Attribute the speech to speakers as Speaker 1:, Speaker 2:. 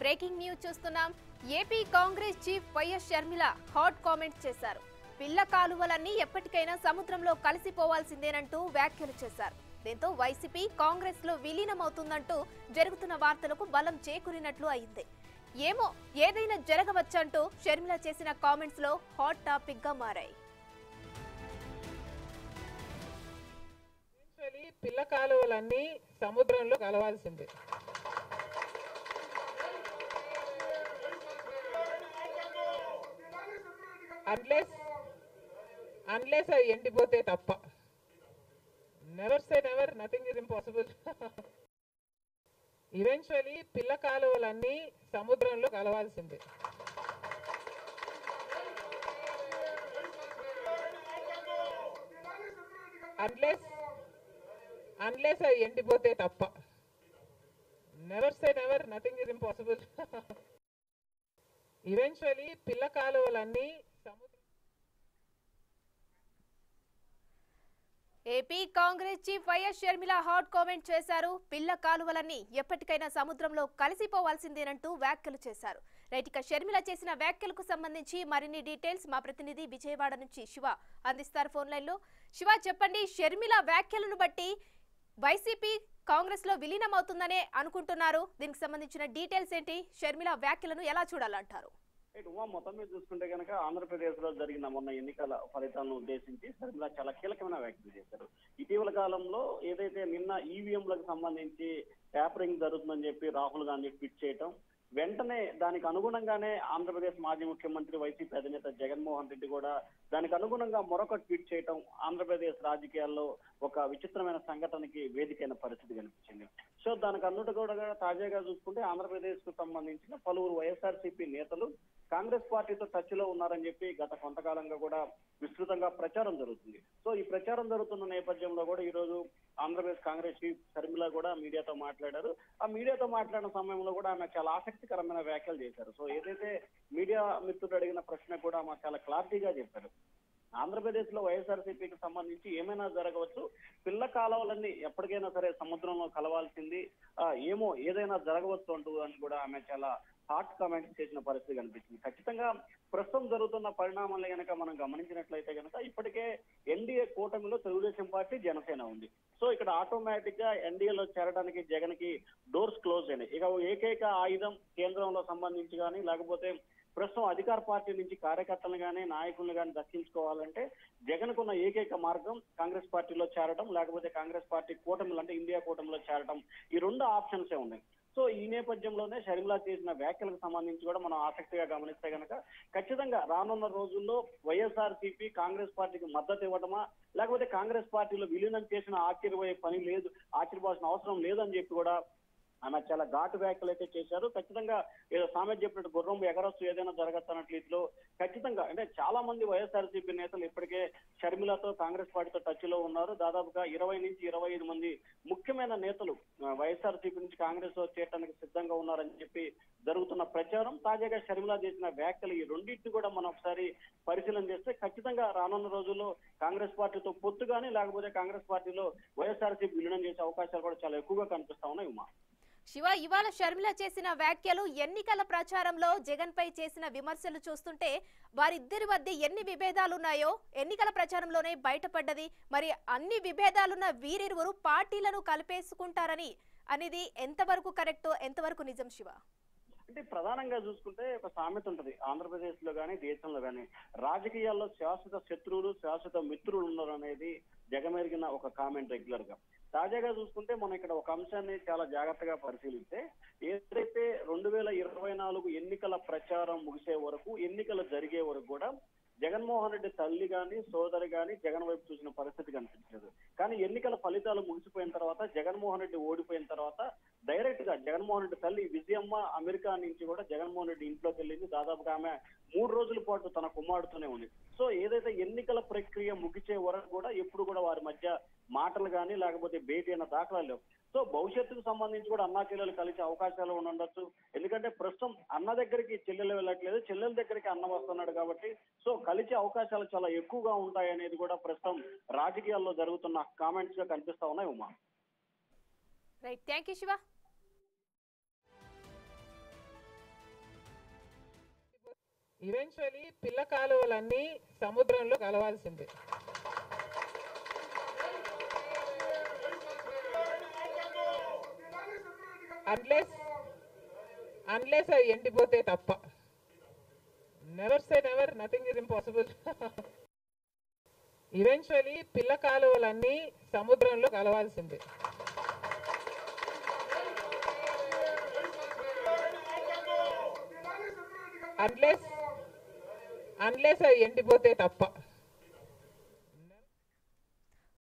Speaker 1: Breaking news చూస్తున్నాం. AP Congress chief YS Sharmila hot comments చేశారు. పిల్ల కాలువలన్నీ ఎప్పటికైనా సముద్రంలో కలిసిపోవాల్సిందేనంటూ వ్యాఖ్యలు చేశారు. దీంతో వైసీపీ కాంగ్రెస్లో విలీనమవుతుందంటూ జరుగుతున్న వార్తలకు బలం చేకూరినట్లు అయింది. ఏమో ఏదైనా జరగవచ్చంటూ షర్మిల చేసిన కామెంట్స్లో హాట్ టాపిక్గా మారాయి
Speaker 2: పిల్ల కాలువలన్నీ సముద్రంలో కలవాల్సిందే. అన్లెస్ అన్లెస్ అవి ఎండిపోతే తప్ప. Never say never nothing is impossible eventually పిల్ల కాలువలన్నీ సముద్రంలో కలవాల్సిందే. అన్లెస్ అన్లెస్ అవి ఎండిపోతే తప్ప. Never say never nothing is impossible eventually పిల్ల కాలువలన్నీ
Speaker 1: AP Congress chief YS Sharmila hot comment చేశారు. పిల్ల కాలువలన్నీ ఎప్పటికైనా సముద్రంలో కలిసిపోవాల్సిందేనంటూ వ్యాఖ్యలు చేశారు. రైట్ ఇక షర్మిల చేసిన వ్యాఖ్యలకు సంబంధించి మరిన్ని డీటెయిల్స్ మా ప్రతినిధి విజయవాడ నుంచి శివ అందిస్తారు ఫోన్ లైన్లో. శివ చెప్పండి షర్మిల వ్యాఖ్యలను బట్టి వైసీపీ కాంగ్రెస్లో విలీనమవుతుందనే అనుకుంటున్నారు. దీనికి సంబంధించిన డీటెయిల్స్ ఏంటి? షర్మిల వ్యాఖ్యలను ఎలా చూడాలంటారు?
Speaker 3: రైట్ మొత్తం మీద చూసుకుంటే కనుక ఆంధ్రప్రదేశ్లో జరిగిన మొన్న ఎన్నికల ఫలితాలను ఉద్దేశించి శర్మిల చాలా కీలకమైన వ్యాఖ్యలు చేశారు. ఇటీవల కాలంలో ఏదైతే నిన్న ఈవీఎంలకు సంబంధించి ట్యాపరింగ్ జరుగుతుందని చెప్పి రాహుల్ గాంధీ ట్వీట్ చేయటం వెంటనే దానికి అనుగుణంగానే ఆంధ్రప్రదేశ్ మాజీ ముఖ్యమంత్రి వైసీపీ అధినేత జగన్మోహన్ రెడ్డి కూడా దానికి అనుగుణంగా మరొక ట్వీట్ చేయటం ఆంధ్రప్రదేశ్ రాజకీయాల్లో ఒక విచిత్రమైన సంఘటనకి వేదికైన పరిస్థితి కనిపించింది. సో దానికి అన్నిటి కూడా తాజాగా చూసుకుంటే ఆంధ్రప్రదేశ్కు సంబంధించిన పలువురు వైఎస్ఆర్సీపీ నేతలు కాంగ్రెస్ పార్టీతో టచ్లో ఉన్నారని చెప్పి గత కొంతకాలంగా కూడా విస్తృతంగా ప్రచారం జరుగుతుంది. సో ఈ ప్రచారం జరుగుతున్న నేపథ్యంలో కూడా ఈ రోజు ఆంధ్రప్రదేశ్ కాంగ్రెస్ చీఫ్ షర్మిల కూడా మీడియాతో మాట్లాడారు. ఆ మీడియాతో మాట్లాడిన సమయంలో కూడా ఆమె చాలా ఆసక్తికరమైన వ్యాఖ్యలు చేశారు. సో ఏదైతే మీడియా మిత్రుడు అడిగిన ప్రశ్న కూడా ఆమె చాలా క్లారిటీగా చెప్పారు. ఆంధ్రప్రదేశ్లో వైఎస్ఆర్సీపీకి సంబంధించి ఏమైనా జరగవచ్చు. పిల్ల కాలువలన్నీ ఎప్పటికైనా సరే సముద్రంలో కలవాల్సింది. ఏమో ఏదైనా జరగవచ్చు అంటూ అని కూడా ఆమె చాలా హాట్ కామెంట్స్ చేసిన పరిస్థితి కనిపించింది ఖచ్చితంగా ప్రస్తుతం జరుగుతున్న పరిణామాలు కనుక మనం గమనించినట్లయితే కనుక ఇప్పటికే ఎన్డీఏ కూటమిలో తెలుగుదేశం పార్టీ జనసేన ఉంది. సో ఇక్కడ ఆటోమేటిక్గా ఎన్డీఏలో చేరడానికి జగన్కి డోర్స్ క్లోజ్ అయినాయి. ఇక ఏకైక ఆయుధం కేంద్రంలో సంబంధించి కానీ లేకపోతే ప్రస్తుతం అధికార పార్టీ నుంచి కార్యకర్తలను కానీ నాయకులను కానీ దక్కించుకోవాలంటే జగన్కున్న ఏకైక మార్గం కాంగ్రెస్ పార్టీలో చేరడం లేకపోతే కాంగ్రెస్ పార్టీ కూటమిలు అంటే ఇండియా కూటమిలో చేరడం. ఈ రెండు ఆప్షన్సే ఉన్నాయి. సో ఈ నేపథ్యంలోనే షర్మిలా చేసిన వ్యాఖ్యలకు సంబంధించి కూడా మనం ఆసక్తిగా గమనిస్తే కనుక ఖచ్చితంగా రానున్న రోజుల్లో వైఎస్ఆర్ సిపి కాంగ్రెస్ పార్టీకి మద్దతు ఇవ్వడమా లేకపోతే కాంగ్రెస్ పార్టీలో విలీనం చేసిన ఆశ్చర్యపోయే పని లేదు ఆశ్చర్యపోవాల్సిన అవసరం లేదని చెప్పి కూడా ఆమె చాలా ఘాటు వ్యాఖ్యలు అయితే చేశారు. ఖచ్చితంగా ఏదో సామెత చెప్పినట్టు గుర్రం ఎగరొచ్చు ఏదైనా జరగచ్చు అన్నట్లు ఖచ్చితంగా అంటే చాలా మంది వైఎస్ఆర్సీపీ నేతలు ఇప్పటికే షర్మిలతో కాంగ్రెస్ పార్టీతో టచ్లో ఉన్నారు. దాదాపుగా ఇరవై నుంచి ఇరవై ఐదు మంది ముఖ్యమైన నేతలు వైఎస్ఆర్సీపీ నుంచి కాంగ్రెస్లో చేయడానికి సిద్ధంగా ఉన్నారని చెప్పి జరుగుతున్న ప్రచారం. తాజాగా షర్మిల చేసిన వ్యాఖ్యలు ఈ రెండింటిని కూడా మనం ఒకసారి పరిశీలన చేస్తే ఖచ్చితంగా రానున్న రోజుల్లో కాంగ్రెస్ పార్టీతో పొత్తు కానీ లేకపోతే కాంగ్రెస్ పార్టీలో వైఎస్ఆర్సీపీ విలీనం చేసే అవకాశాలు కూడా చాలా ఎక్కువగా కనిపిస్తా ఉన్నాయి ఉమా.
Speaker 1: శివ ఇవాళ షర్మిల చేసిన వ్యాఖ్యలు ఎన్నికల ప్రచారంలో జగన్ పై చేసిన విమర్శలు చూస్తుంటే వారిద్దరి మధ్య ఎన్ని విభేదాలున్నాయో ఎన్నికల ప్రచారంలోనే బయటపడ్డది. మరి అన్ని విభేదాలున్న వీరిరువురు పార్టీలను కలిపేసుకుంటారని అనేది ఎంతవరకు కరెక్టో ఎంతవరకు నిజం శివ?
Speaker 3: అంటే ప్రధానంగా చూసుకుంటే ఒక సామెత ఉంటది. ఆంధ్రప్రదేశ్లో కానీ దేశంలో కానీ రాజకీయాల్లో శాశ్వత శత్రువులు శాశ్వత మిత్రులు ఉన్నారు అనేది జగమెరిగిన ఒక కామెంట్ రెగ్యులర్గా. తాజాగా చూసుకుంటే మనం ఇక్కడ ఒక అంశాన్ని చాలా జాగ్రత్తగా పరిశీలిస్తే ఏదైతే రెండు వేల ఇరవై నాలుగు ఎన్నికల ప్రచారం ముగిసే వరకు ఎన్నికలు జరిగే వరకు కూడా జగన్మోహన్ రెడ్డి తల్లి గాని సోదరి గాని జగన్ వైపు చూసిన పరిస్థితి కనిపించలేదు. కానీ ఎన్నికల ఫలితాలు ముగిసిపోయిన తర్వాత జగన్మోహన్ రెడ్డి ఓడిపోయిన తర్వాత డైరెక్ట్గా జగన్మోహన్ రెడ్డి తల్లి విజయమ్మ అమెరికా నుంచి కూడా జగన్మోహన్ రెడ్డి ఇంట్లోకి వెళ్ళింది. దాదాపుగా ఆమె మూడు రోజుల పాటు తన కుమారుడుతోనే ఉంది. సో ఏదైతే ఎన్నికల ప్రక్రియ ముగిచే వరకు కూడా ఎప్పుడు కూడా వారి మధ్య మాటలు కానీ లేకపోతే భేటీ అయిన దాఖలా లేవు. సో భవిష్యత్తుకు సంబంధించి కూడా అన్నా చెల్లెలు కలిసే అవకాశాలు ఉండొచ్చు. ఎందుకంటే ప్రస్తుతం అన్న దగ్గరికి చెల్లెలు వెళ్ళట్లేదు. చెల్లెల దగ్గరికి అన్న వస్తున్నాడు కాబట్టి సో కలిసే అవకాశాలు చాలా ఎక్కువగా ఉంటాయి అనేది కూడా ప్రస్తుతం రాజకీయాల్లో జరుగుతున్న కామెంట్స్గా కనిపిస్తా ఉన్నాయి Uma.
Speaker 1: Right thank you Shiva
Speaker 2: eventually పిల్ల కాలువలన్నీ సముద్రంలో కలవాల్సిందే. అన్లెస్ అన్లెస్ అవి ఎండిపోతే తప్ప. Never say never nothing is impossible eventually పిల్ల కాలువలన్నీ సముద్రంలో కలవాల్సిందే. అన్లెస్ అన్లెస్ అవి ఎండిపోతే తప్ప.